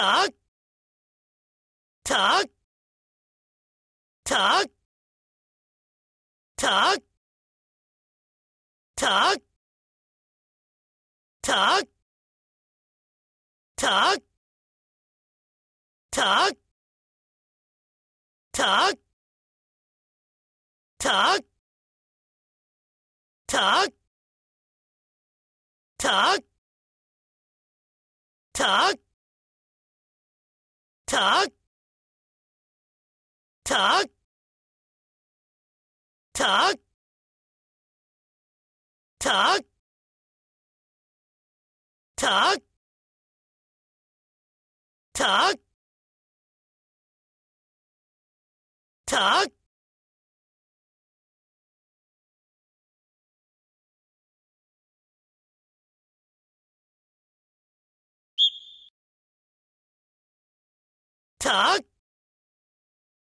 た、た、た、た、た、た、た、た、た、た、た、た、た、た、た、た、た、た、た、た、た、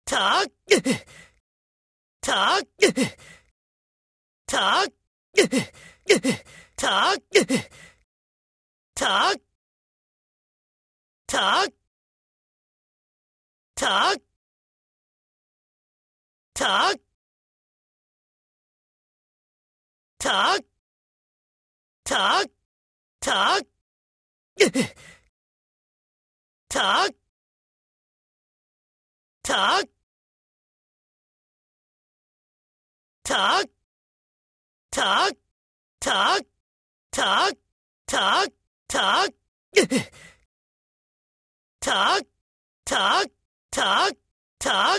た、た、た、た、た、た、た、た、た、た、た、た、た、た、た、た、た、た、た、た、た、た、た、た、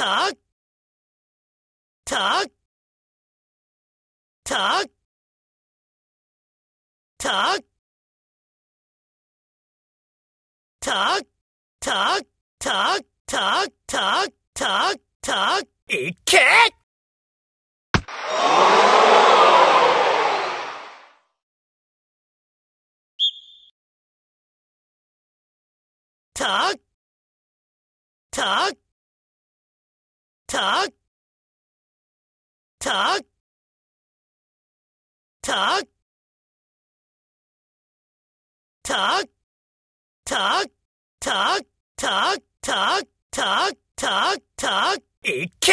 た、た、た、た、た、た、た、た、た、た、た、いけた、た、た、た、た、た、た、た、た、た、た、た、た、いけ